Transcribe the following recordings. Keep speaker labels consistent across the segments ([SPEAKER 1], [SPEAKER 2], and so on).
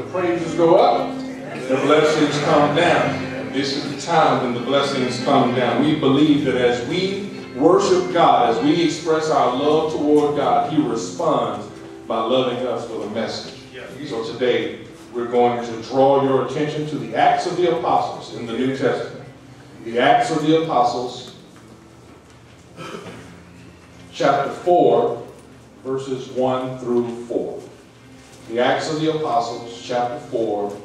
[SPEAKER 1] the praises go up, the blessings come down. This is the time when the blessings come down. We believe that as we worship God, as we express our love toward God, He responds by loving us with a message. So today, we're going to draw your attention to the Acts of the Apostles in the New Testament. The Acts of the Apostles, chapter 4, verses 1 through 4. The Acts of the Apostles, chapter 4,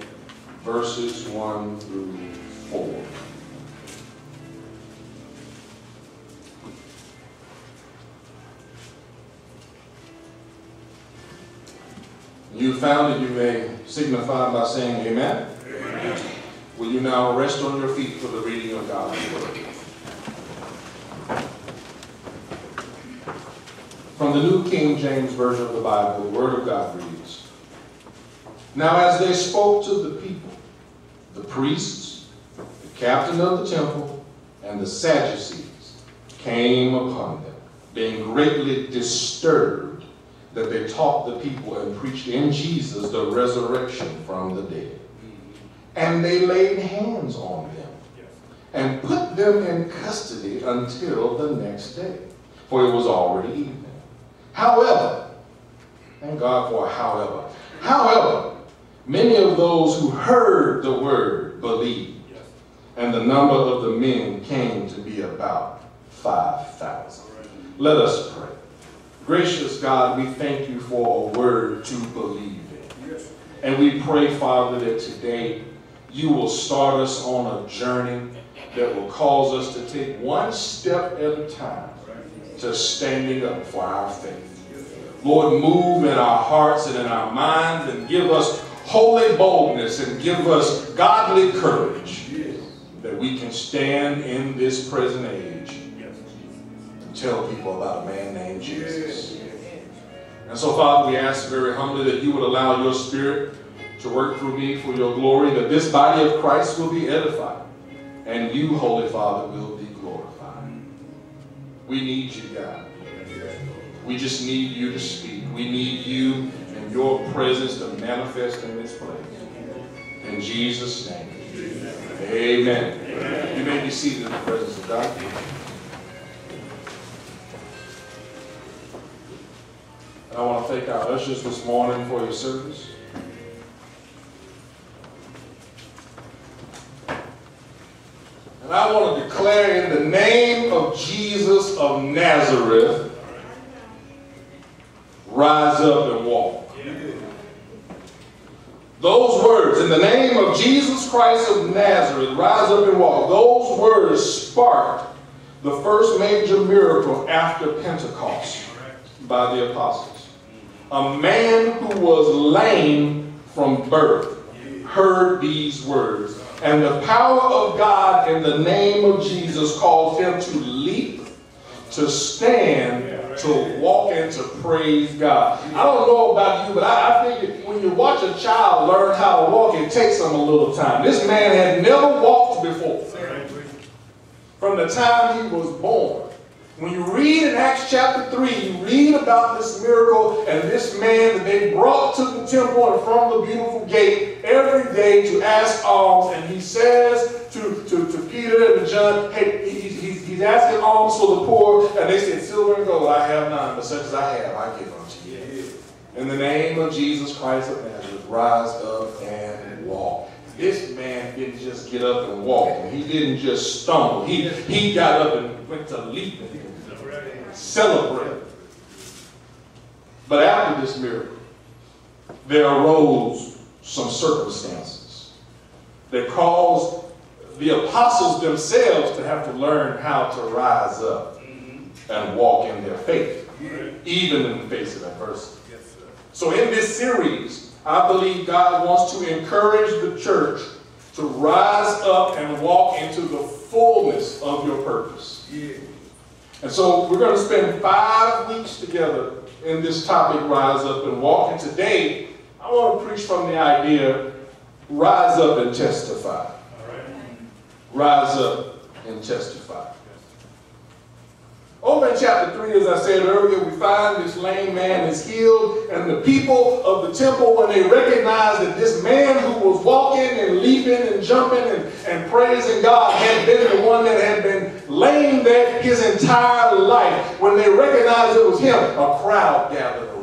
[SPEAKER 1] verses 1 through 4. You found it, you may signify by saying amen. amen. Will you now rest on your feet for the reading of God's word? From the New King James Version of the Bible, the Word of God reads, Now as they spoke to the people, the priests, the captain of the temple, and the Sadducees came upon them, being greatly disturbed that they taught the people and preached in Jesus the resurrection from the dead. And they laid hands on them and put them in custody until the next day, for it was already evening. However, thank God for however, however, many of those who heard the word believed, and the number of the men came to be about 5,000. Let us pray. Gracious God, we thank you for a word to believe in. And we pray, Father, that today you will start us on a journey that will cause us to take one step at a time to standing up for our faith. Lord, move in our hearts and in our minds and give us holy boldness and give us godly courage that we can stand in this present age and tell people about a man named Jesus. And so, Father, we ask very humbly that you would allow your spirit to work through me for your glory, that this body of Christ will be edified, and you, Holy Father, will be glorified. We need you, God. We just need you to speak. We need you your presence to manifest in this place. In Jesus' name. Amen. Amen. You may be seated in the presence of God. I want to thank our ushers this morning for your service. And I want to declare in the name of Jesus of Nazareth, rise up and walk. Those words, in the name of Jesus Christ of Nazareth, rise up and walk. Those words sparked the first major miracle after Pentecost by the apostles a man who was lame from birth heard these words. And the power of God in the name of Jesus caused him to leap, to stand, to walk, and to praise God. I don't know about you, but I, I think when you watch a child learn how to walk, it takes them a little time. This man had never walked before. From the time he was born. When you read in Acts chapter 3, you read about this miracle and this man that they brought to the temple and from the beautiful gate every day to ask alms. And he says to, to, to Peter and John, hey, he's, he's, he's asking alms for the poor. And they said, silver and gold I have none, but such as I have, I give unto you. In the name of Jesus Christ of Nazareth, rise up and walk. This man didn't just get up and walk. He didn't just stumble. He, he got up and went to leaping celebrate. But after this miracle, there arose some circumstances that caused the apostles themselves to have to learn how to rise up mm-hmm. and walk in their faith, even in the face of adversity. So in this series, I believe God wants to encourage the church to rise up and walk into the fullness of your purpose. And so we're going to spend five weeks together in this topic, Rise Up and Walk. And today, I want to preach from the idea rise up and testify. Rise up and testify. Over in chapter 3, as I said earlier, we find this lame man is healed, and the people of the temple, when they recognize that this man who was walking and leaping and jumping and, and praising God had been the one that had been lame there his entire life, when they recognized it was him, a crowd gathered.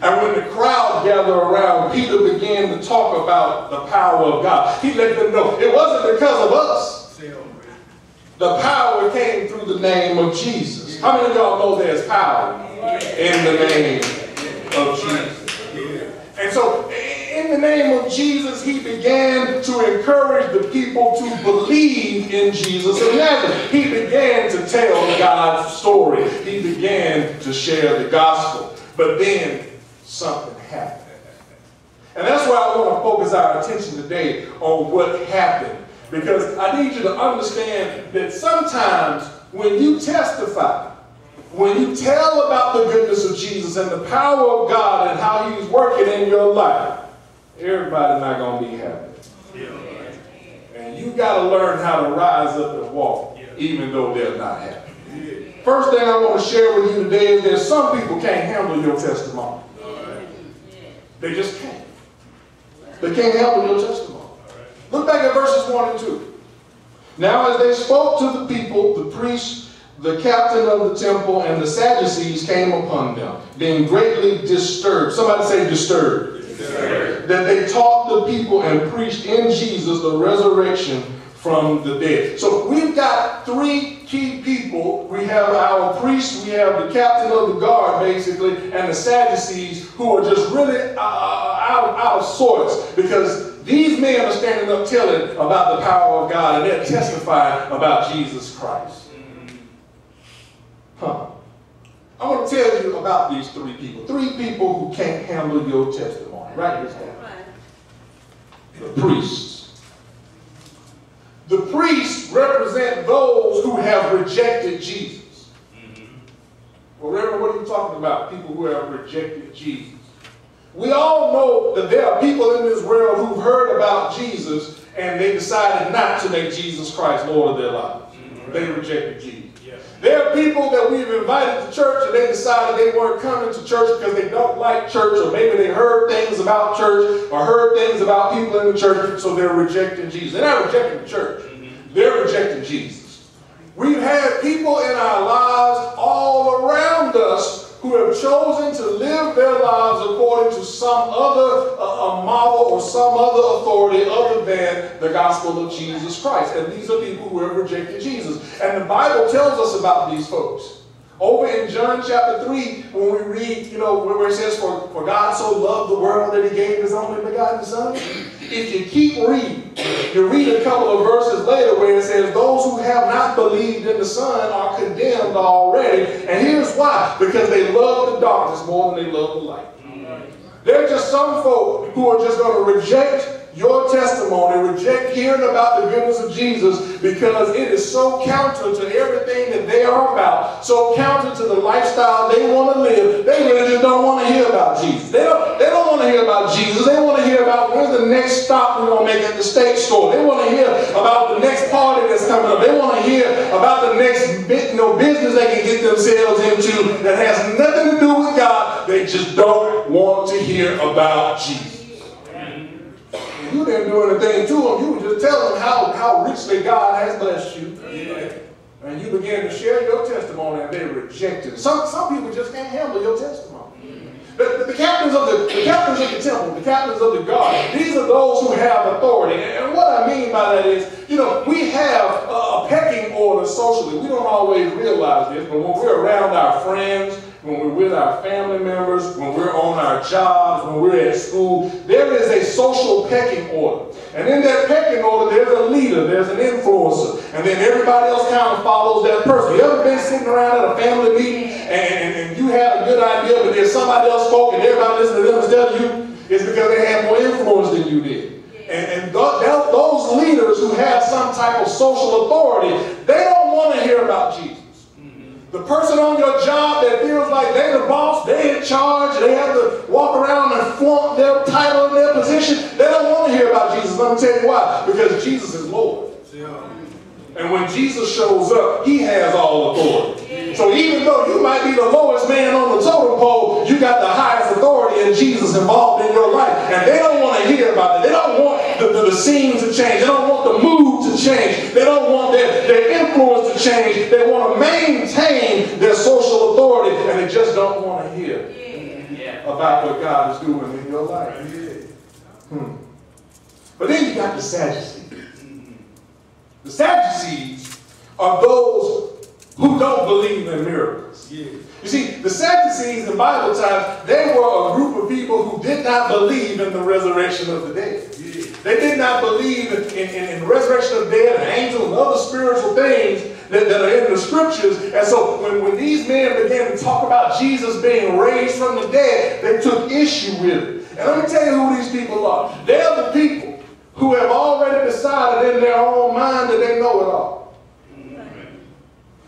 [SPEAKER 1] And when the crowd gathered around, Peter began to talk about the power of God. He let them know it wasn't because of us. The power came through the name of Jesus. How many of y'all know there's power in the name of Jesus? And so, in the name of Jesus, he began to encourage the people to believe in Jesus of. He began to tell God's story. He began to share the gospel. But then something happened. And that's why I want to focus our attention today on what happened because I need you to understand that sometimes when you testify, when you tell about the goodness of Jesus and the power of God and how he's working in your life, everybody's not going to be happy. And you got to learn how to rise up and walk, even though they're not happy. First thing I want to share with you today is that some people can't handle your testimony. They just can't. They can't handle your testimony. Look back at verses 1 and 2. Now, as they spoke to the people, the priests, the captain of the temple, and the Sadducees came upon them, being greatly disturbed. Somebody say disturbed. disturbed. That they taught the people and preached in Jesus the resurrection from the dead. So we've got three key people. We have our priests, we have the captain of the guard, basically, and the Sadducees, who are just really uh, out, out of sorts because these men are standing up telling about the power of God and they're testifying about Jesus Christ. Huh. I want to tell you about these three people. Three people who can't handle your testimony. This down. The priests. The priests represent those who have rejected Jesus. Well, Reverend, what are you talking about? People who have rejected Jesus. We all know that there are people in this world who've heard about Jesus and they decided not to make Jesus Christ Lord of their lives. Mm-hmm. They rejected Jesus. There are people that we've invited to church and they decided they weren't coming to church because they don't like church or maybe they heard things about church or heard things about people in the church, so they're rejecting Jesus. They're not rejecting the church. They're rejecting Jesus. We've had people in our lives all around us who have chosen to live their lives according to some other uh, model or some other authority other than the gospel of Jesus Christ. And these are people who have rejected Jesus. And the Bible tells us about these folks. Over in John chapter 3, when we read, you know, where it says, For, for God so loved the world that he gave his only begotten Son. If you keep reading, you read a couple of verses later where it says, Those who have not believed in the Son are condemned already. And here's why. Because they love the darkness more than they love the light. There are just some folk who are just going to reject your testimony, reject hearing about the goodness of Jesus because it is so counter to everything that they are about, so counter to the lifestyle they want to live. They really just don't want to hear about Jesus. They don't, they don't want to hear about Jesus. They want to hear about where's the next stop we're going to make at the state store. They want to hear about the next party that's coming up. They want to hear about the next bit, you know, business they can get themselves into that has nothing to do with God. They just don't want to hear about Jesus you didn't do anything to them. You were just telling them how, how richly God has blessed you. Yeah. And you began to share your testimony and they rejected it. Some, some people just can't handle your testimony. The, the, captains of the, the captains of the temple, the captains of the guard, these are those who have authority. And, and what I mean by that is, you know, we have a, a pecking order socially. We don't always realize this, but when we're around our friends, when we're with our family members, when we're on our jobs, when we're at school, there is a social pecking order. And in that pecking order, there's a leader, there's an influencer, and then everybody else kind of follows that person. You ever been sitting around at a family meeting and, and, and you had a good idea, but then somebody else spoke and everybody listened to them instead of you? It's because they had more influence than you did. And, and th- those leaders who have some type of social authority, they don't want to hear about Jesus. The person on your job that feels like they're the boss, they're in charge, they have to walk around and flaunt their title and their position, they don't want to hear about Jesus. Let me tell you why. Because Jesus is Lord. And when Jesus shows up, he has all authority. So even though you might be the lowest man on the totem pole, you got the highest authority and Jesus involved in your life. And they don't want to hear about it. They don't want the, the, the scene to change. They don't want the mood to change. They don't want their, their influence to change. They want to maintain their social authority and they just don't want to hear about what God is doing in your life. Hmm. But then you got the Sadducees. The Sadducees are those who don't believe in miracles. Yeah. You see, the Sadducees in Bible times, they were a group of people who did not believe in the resurrection of the dead. They did not believe in, in, in, the resurrection of dead and angels and other spiritual things that, that are in the scriptures. And so when, when these men began to talk about Jesus being raised from the dead, they took issue with it. And let me tell you who these people are. They're the people who have already decided in their own mind that they know it all.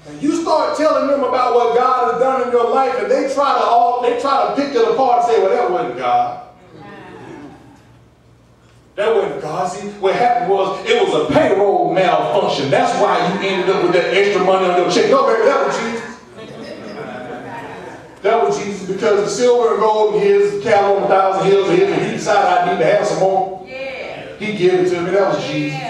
[SPEAKER 1] And you start telling them about what God has done in your life, and they try to all they try to pick it apart and say, well, that wasn't God. That wasn't God. See, what happened was it was a payroll malfunction. That's why you ended up with that extra money on your check. No, baby, that was Jesus. That was Jesus because the silver and gold and his cattle on a thousand hills, and he decided I need to have some more. Yeah. He gave it to me. That was Jesus.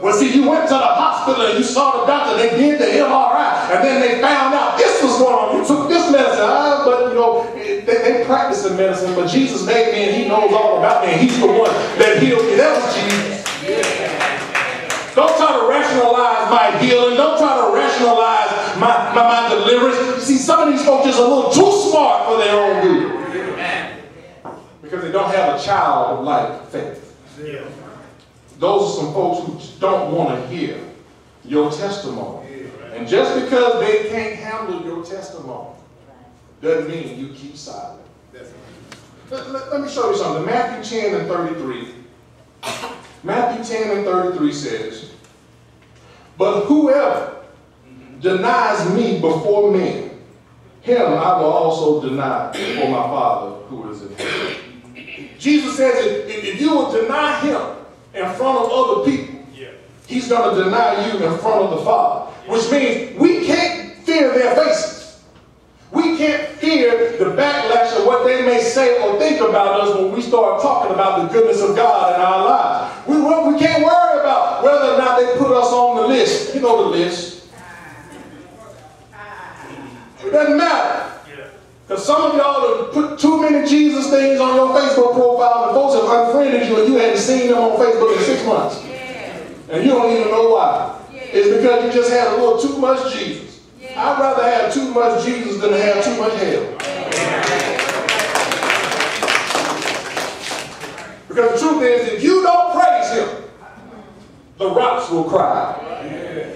[SPEAKER 1] Well, see, you went to the hospital and you saw the doctor. They did the MRI, and then they found out this was going on. You took this medicine, ah, but you know they, they practice the medicine. But Jesus made me, and He knows all about me, and He's the one that healed me. That was Jesus. Don't try to rationalize my healing. Don't try to rationalize my, my, my deliverance. See, some of these folks just a little too smart for their own good. Because they don't have a childlike faith. Those are some folks who don't want to hear your testimony. And just because they can't handle your testimony doesn't mean you keep silent. Let, let, let, me show you something. Matthew 10 and 33. Matthew 10 and 33 says, But whoever denies me before men, him I will also deny before my Father who is in heaven. Jesus says if, if you will deny him in front of other people, yeah. he's going to deny you in front of the Father. Yeah. Which means we can't fear their faces. We can't fear the backlash of what they may say or think about us when we start talking about the goodness of God in our lives. We, we can't worry about whether or not they put us on the list. You know the list. It doesn't matter. Because some of y'all have put too many Jesus things on your Facebook profile and folks have unfriended you and you hadn't seen them on Facebook in six months. And you don't even know why. It's because you just had a little too much Jesus. I'd rather have too much Jesus than have too much hell. Because the truth is, if you don't praise him, the rocks will cry.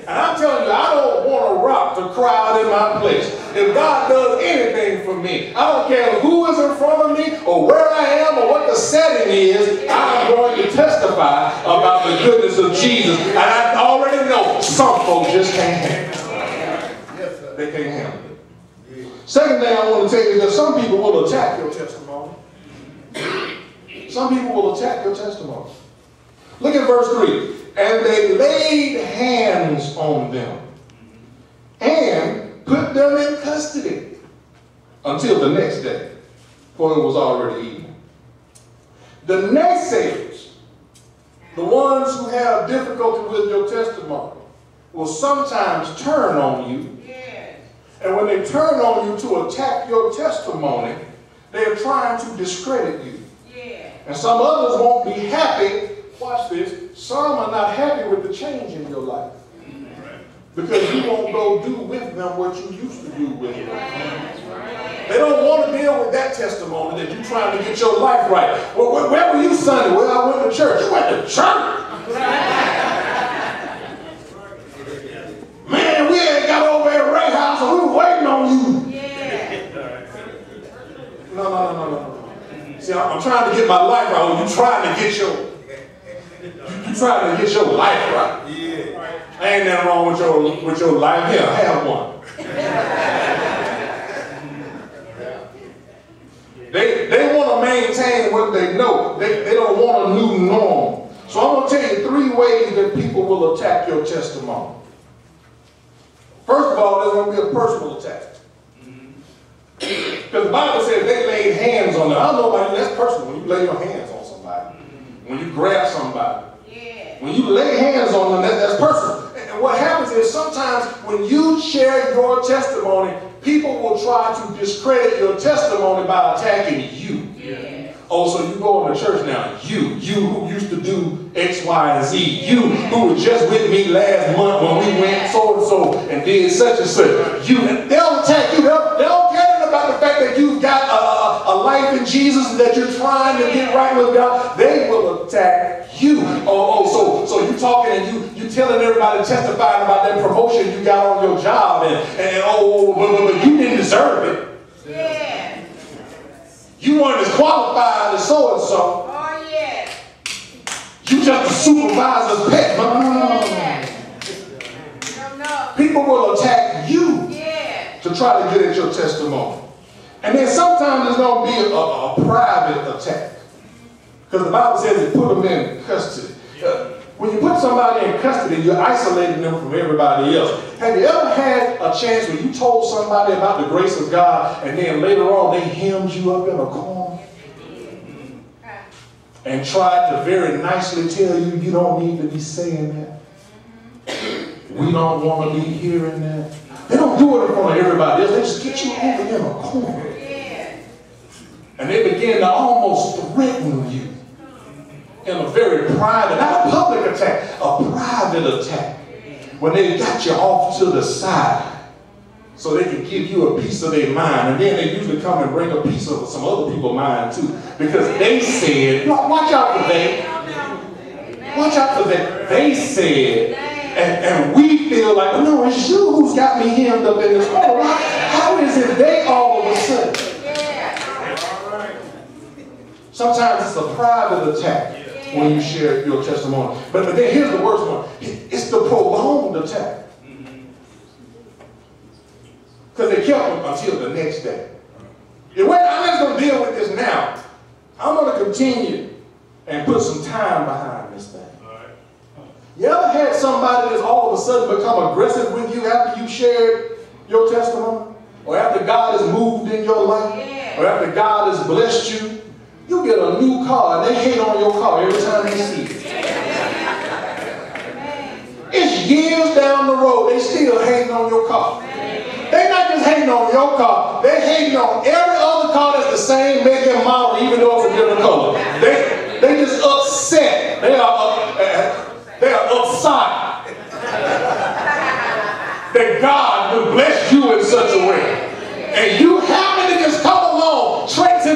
[SPEAKER 1] And I'm telling you, I don't want a rock to cry out in my place. If God does anything for me, I don't care who is in front of me or where I am or what the setting is, I'm going to testify about the goodness of Jesus. And I already know some folks just can't handle it. They can't handle it. Second thing I want to tell you is that some people will attack your testimony. Some people will attack your testimony. Look at verse 3 and they laid hands on them and put them in custody until the next day, for it was already evening. The naysayers, the ones who have difficulty with your testimony, will sometimes turn on you. Yes. And when they turn on you to attack your testimony, they are trying to discredit you. Yeah. And some others won't be happy watch this, some are not happy with the change in your life. Because you won't go do with them what you used to do with them. They don't want to deal with that testimony that you're trying to get your life right. Well, where were you Sunday? Well, I went to church. You went to church? Man, we ain't got over at Ray House and we were waiting on you. No, no, no, no, no. See, I'm trying to get my life right. You trying to get your you trying to get your life right. Yeah. Ain't nothing wrong with your with your life. Here, have one. They, they want to maintain what they know. They, they don't want a new norm. So I'm going to tell you three ways that people will attack your testimony. First of all, there's going to be a personal attack. Because the Bible says they laid hands on them. I don't know about you, that's personal. When you lay your hands on somebody, when you grab somebody, when you lay hands on them, that, that's personal. And what happens is sometimes when you share your testimony, people will try to discredit your testimony by attacking you. Yeah. Oh, so you go in the church now. You, you who used to do X, Y, and Z. You who was just with me last month when we went so and so and did such and such. You, they'll attack you. They'll, they'll care about the fact that you've got a, a, life in Jesus and that you're trying to get right with God. They will attack you. Oh, oh, so so you're talking and you you telling everybody testifying about that promotion you got on your job and and oh, oh, but, but, but you didn't deserve it. Yeah. You weren't as qualified as so and so. Oh yeah. You just a supervisor's pet. No. People will attack you yeah. to try to get at your testimony. And then sometimes there's going to be a, a, private attack. Because the Bible says it put them in custody. Uh, when you put somebody in custody, you're isolating them from everybody else. Have you ever had a chance where you told somebody about the grace of God and then later on they hemmed you up in a corner and tried to very nicely tell you you don't need to be saying that? We don't want to be hearing that. They don't do it in front of everybody else. They just get you over in a corner. And they begin to almost threaten you in a very private, not a public attack, a private attack. When they got you off to the side so they can give you a piece of their mind. And then they usually come and bring a piece of some other people's mind too. Because they said, watch out for that. Watch out for that. They said, and, and we feel like, no, it's you who's got me hemmed up in this corner. How is it they all of a sudden? Sometimes it's a private attack when you share your testimony. But, but then here's the worst one. It's the prolonged attack. Mm-hmm. Because they kept them until the next day. I'm just going to deal with this now. I'm going to continue and put some time behind this thing. You ever had somebody that's all of a sudden become aggressive with you after you shared your testimony? Or after God has moved in your life? Or after God has blessed you? Get a new car and they hate on your car every time they see it. It's years down the road, they still hating on your car. They're not just hating on your car, they're hating on every other car that's the same make and model, even though it's a different color. They, they just upset. They are, uh, they are upset that God would bless you in such a way. And you happen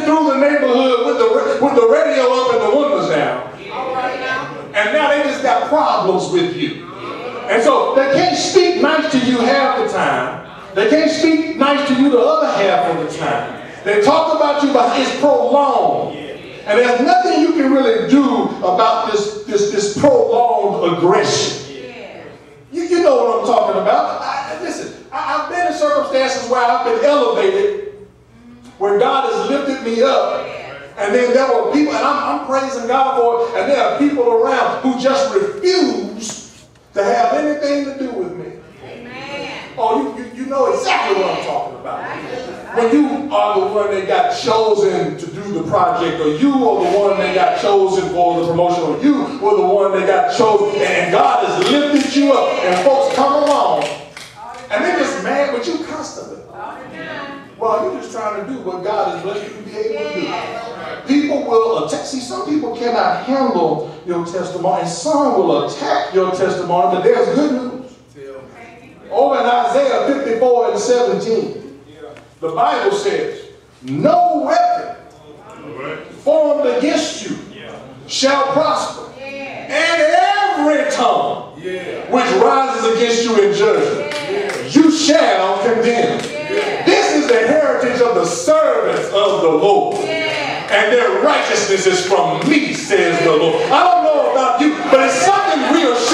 [SPEAKER 1] through the neighborhood with the, with the radio up and the windows down. And now they just got problems with you. And so they can't speak nice to you half the time. They can't speak nice to you the other half of the time. They talk about you, but it's prolonged. And there's nothing you can really do about this, this, this prolonged aggression. You, you know what I'm talking about. I, listen, I, have been in circumstances where I've been elevated, where God has lifted me up, and then there were people, and I'm, I'm praising God for it, and there are people around who just refuse to have anything to do with me. Amen. Oh, you, you, you know exactly what I'm talking about when you are the one that got chosen to do the project, or you are the one that got chosen for the promotion, or you were the one that got chosen, and God has lifted you up, and folks come along, and they're just mad with you constantly. Well, you're just trying to do what God has blessed you to be able to do. People will attack. See, some people cannot handle your testimony, and some will attack your testimony, but there's good news. Over in Isaiah 54 and 17. The Bible says, no weapon formed against you shall prosper. And every tongue which rises against you in judgment, you shall condemn. Heritage of the servants of the Lord. And their righteousness is from me, says the Lord. I don't know about you, but it's something reassuring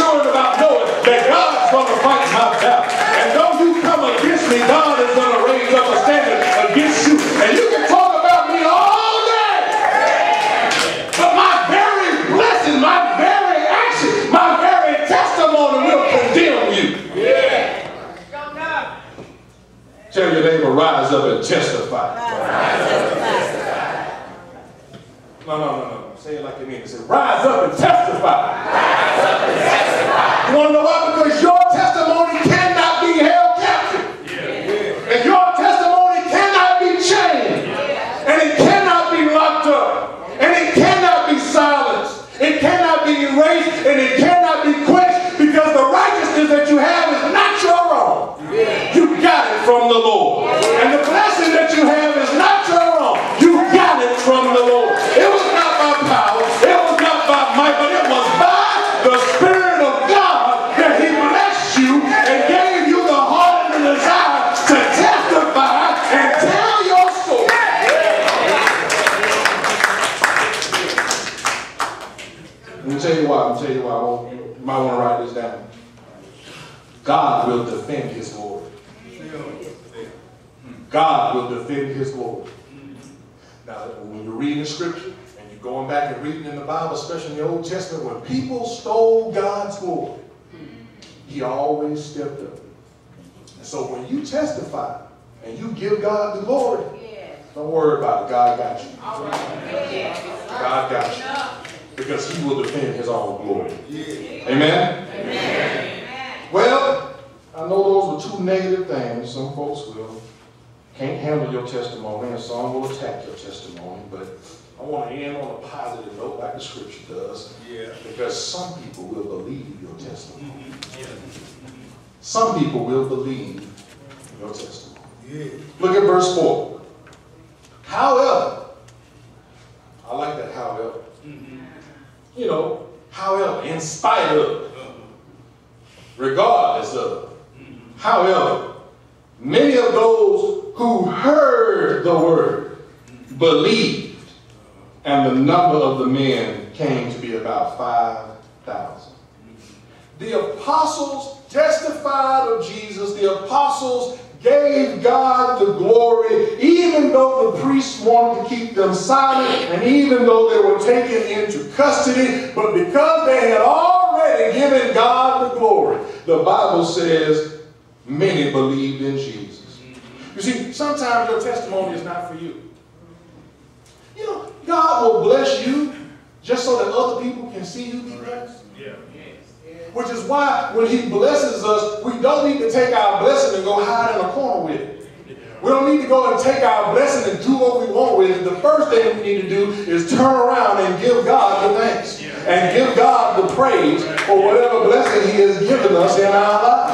[SPEAKER 1] God will defend His glory. Now, when you're reading the Scripture and you're going back and reading in the Bible, especially in the Old Testament, when people stole God's glory, He always stepped up. And so when you testify and you give God the glory, don't worry about it. God got you. God got you. Because He will defend His own glory. Amen? Amen. Well, I know those were two negative things. Some folks will can't handle your testimony, and some will attack your testimony. But I want to end on a positive note, like the Scripture does, yeah. because some people will believe your testimony. Yeah. Some people will believe your testimony. Yeah. Look at verse four. However, I like that. However, mm-hmm. you know, however, in spite of, regardless of, mm-hmm. however, many of those who heard the word believed, and the number of the men came to be about 5,000. The apostles testified of Jesus. The apostles gave God the glory, even though the priests wanted to keep them silent, and even though they were taken into custody. But because they had already given God the glory, the Bible says many believed in Jesus. You see, sometimes your testimony is not for you. You know, God will bless you just so that other people can see you be blessed. Yeah. Which is why when he blesses us, we don't need to take our blessing and go hide in a corner with it. We don't need to go and take our blessing and do what we want with it. The first thing we need to do is turn around and give God the thanks. And give God the praise for whatever blessing he has given us in our lives.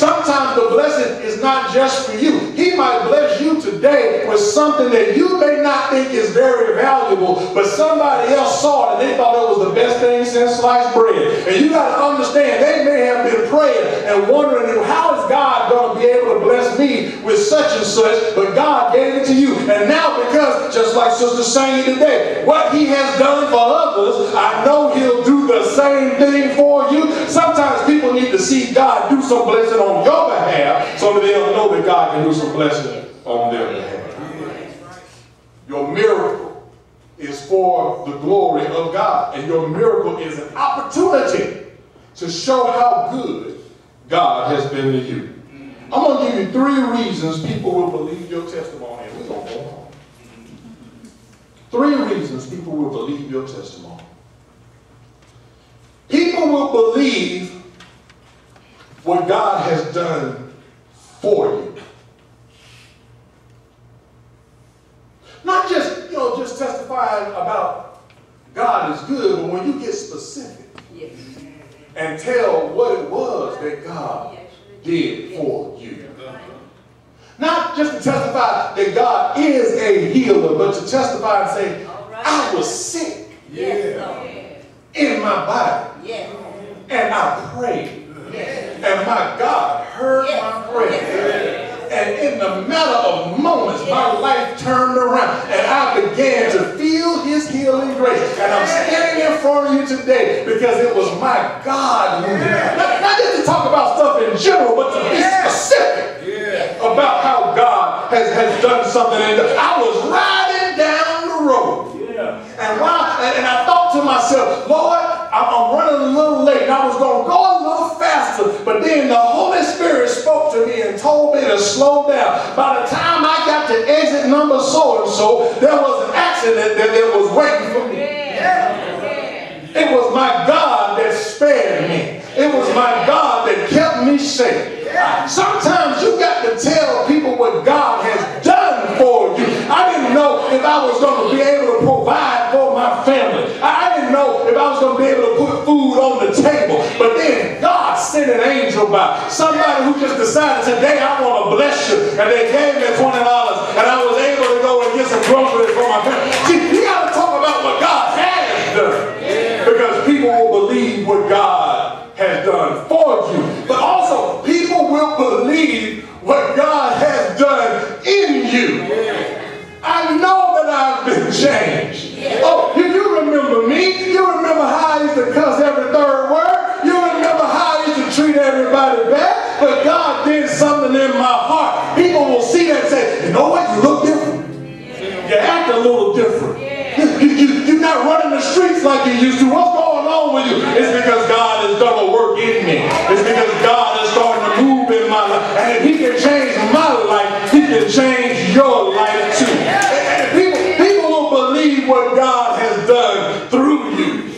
[SPEAKER 1] Sometimes the blessing is not just for you. He might bless you today with something that you may not think is very valuable, but somebody else saw it and they thought it was the best thing since sliced bread. And you got to understand, they may have been praying and wondering, how is God going to be able to bless me with such and such? But God gave it to you. And now because, just like Sister sang today, what he has done for others, I know he'll do the same thing for you. Sometimes people need to see God do some blessing on your behalf so that they'll know that God can do some blessing on their behalf. Your miracle is for the glory of God. And your miracle is an opportunity to show how good God has been to you. I'm going to give you three reasons people will believe your testimony. We're going to go on. Three reasons people will believe your testimony. People will believe what God has done for you. Not just, you know, just testifying about God is good, but when you get specific yes. and tell what it was that God did for you. Not just to testify that God is a healer, but to testify and say, I was sick yeah. in my body. Yeah. And I prayed. And my God heard my prayer. And in the matter of moments, my life turned around and I began to feel his healing grace. And I'm standing in front of you today because it was my God moving. Not, not just to talk about stuff in general, but to be specific about how God has, has done something. And I was riding down the road. And, while, and I thought to myself, Lord, I'm running a little late. And I was going to go a little faster. But then the Holy Spirit spoke to me and told me to slow down. By the time I got to exit number so and so, there was an accident that, that was waiting for me. It was my God that spared me. It was my God that kept me safe. Sometimes you got to tell people what God has done for you. I didn't know if I was going to be able to provide for my family. I didn't know if I was going to be able to put food on the table. But then God sent an angel by. Somebody who just decided today I want to bless you. And they gave me $20 and I was able to go and get some groceries for my family. See, you got to talk about what God has done. Because people will believe what God has done for you. But also, people will believe what God has done in you. I know that I've been changed. Oh, not running the streets like you used to. What's going on with you? It's because God has done a work in me. It's because God is starting to move in my life. And if he can change my life, he can change your life too. And, people, people will believe what God has done through you.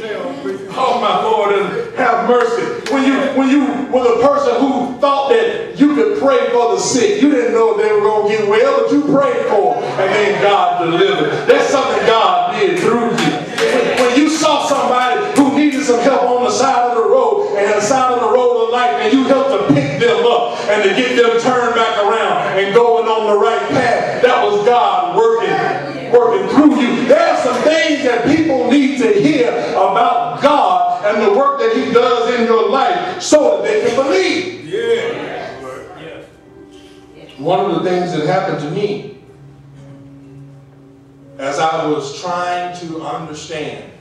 [SPEAKER 1] Oh my Lord, and have mercy. When you when you were the person who thought that you could pray for the sick, you didn't know they were going to get well, but you prayed for them, and then God delivered. That's something God did through you. When you saw somebody who needed some help on the side of the road, and the side of the road of life, and you helped to pick them up and to get them turned back around and going on the right path, that was God working working through you. There are some things that people need to hear about God and the work that He does in your life so that they can believe.
[SPEAKER 2] Yeah.
[SPEAKER 1] One of the things that happened to me as I was trying to understand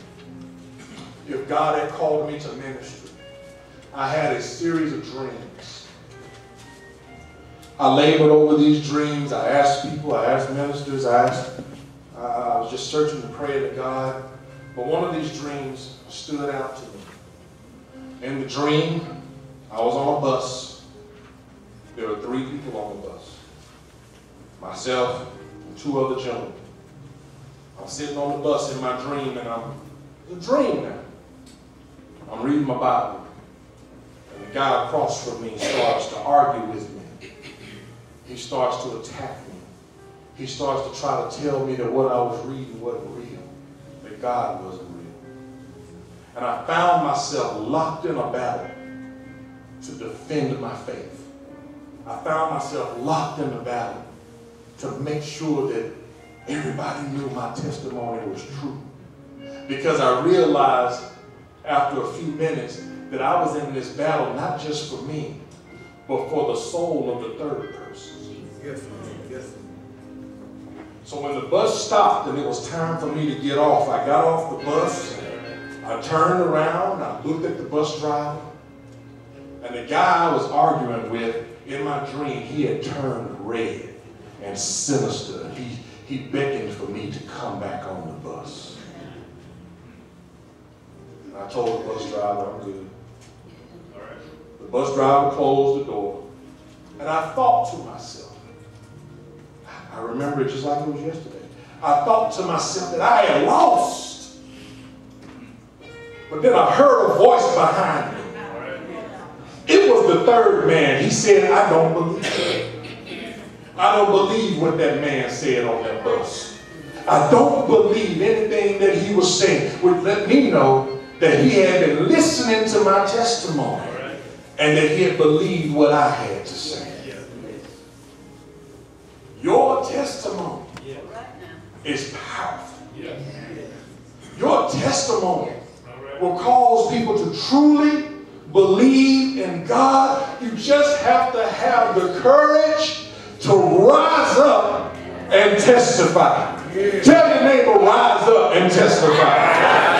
[SPEAKER 1] if God had called me to ministry, I had a series of dreams. I labored over these dreams. I asked people, I asked ministers, I asked, I was just searching to pray to God. But one of these dreams stood out to me. In the dream, I was on a bus. There were three people on the bus. Myself and two other gentlemen. I'm sitting on the bus in my dream and I'm, it's a dream now. I'm reading my Bible. And the guy across from me starts to argue with me. He starts to attack me. He starts to try to tell me that what I was reading wasn't real, that God wasn't real. And I found myself locked in a battle to defend my faith. I found myself locked in a battle to make sure that everybody knew my testimony was true. Because I realized after a few minutes that I was in this battle not just for me, but for the soul of the third person.
[SPEAKER 2] Yes, yes.
[SPEAKER 1] So when the bus stopped and it was time for me to get off, I got off the bus, I turned around, I looked at the bus driver, and the guy I was arguing with in my dream, he had turned red and sinister. He, he beckoned for me to come back on the bus. And I told the bus driver, I'm good. The bus driver closed the door, and I thought to myself, I remember it just like it was yesterday. I thought to myself that I had lost. But then I heard a voice behind me. It was the third man. He said, I don't believe it. I don't believe what that man said on that bus. I don't believe anything that he was saying would let me know that he had been listening to my testimony and that he had believed what I had to say. Your testimony is powerful. Your testimony will cause people to truly believe in God. You just have to have the courage to rise up and testify. Tell your neighbor, rise up and testify.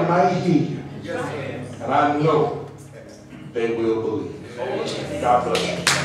[SPEAKER 1] somebody might hear you. And I know they will believe. God bless you.